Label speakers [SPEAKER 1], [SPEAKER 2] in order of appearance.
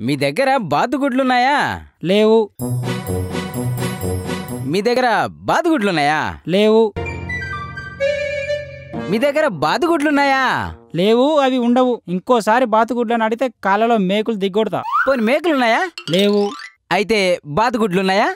[SPEAKER 1] మీ దగ్గర బాతుగుడ్లున్నాయా?
[SPEAKER 2] లేవు.
[SPEAKER 1] మీ దగ్గర బాతుగుడ్లున్నాయా?
[SPEAKER 2] లేవు.
[SPEAKER 1] మీ దగ్గర బాతుగుడ్లున్నాయా?
[SPEAKER 2] లేవు అవి ఉండవు. ఇంకోసారి బాతుగుడ్లను అడిగితే కాళ్ళలో మేకులు దిగ్గొడతా.
[SPEAKER 1] పోనీ మేకులున్నాయా?
[SPEAKER 2] లేవు.
[SPEAKER 1] అయితే బాతుగుడ్లున్నాయా?